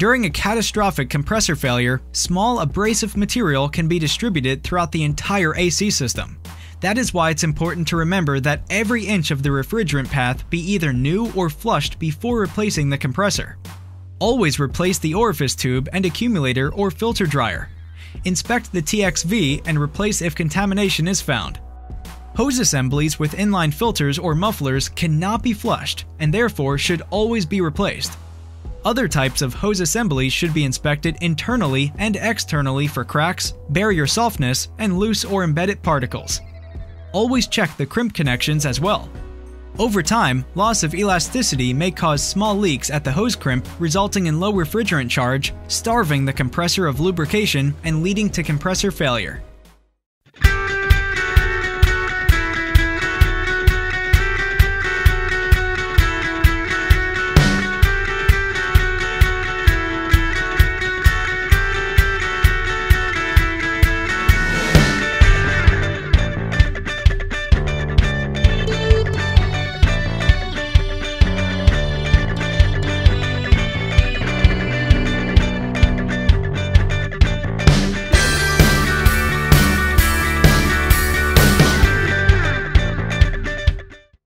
During a catastrophic compressor failure, small abrasive material can be distributed throughout the entire AC system. That is why it's important to remember that every inch of the refrigerant path be either new or flushed before replacing the compressor. Always replace the orifice tube and accumulator or filter dryer. Inspect the TXV and replace if contamination is found. Hose assemblies with inline filters or mufflers cannot be flushed and therefore should always be replaced. Other types of hose assemblies should be inspected internally and externally for cracks, barrier softness, and loose or embedded particles. Always check the crimp connections as well. Over time, loss of elasticity may cause small leaks at the hose crimp, resulting in low refrigerant charge, starving the compressor of lubrication, and leading to compressor failure.